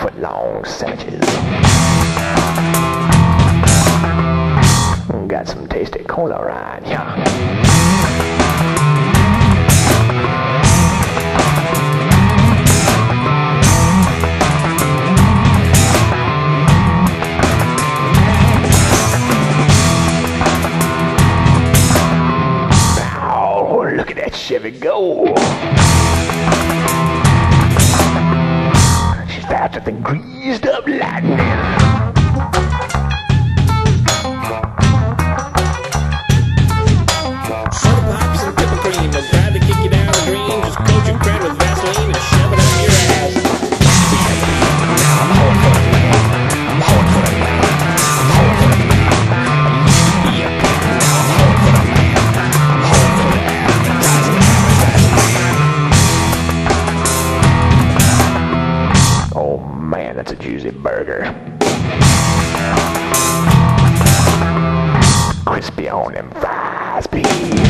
foot-long sandwiches. Got some tasty cola right here. Oh, look at that Chevy go. Than greased up lightning. That's a juicy burger. Crispy on them fries, please.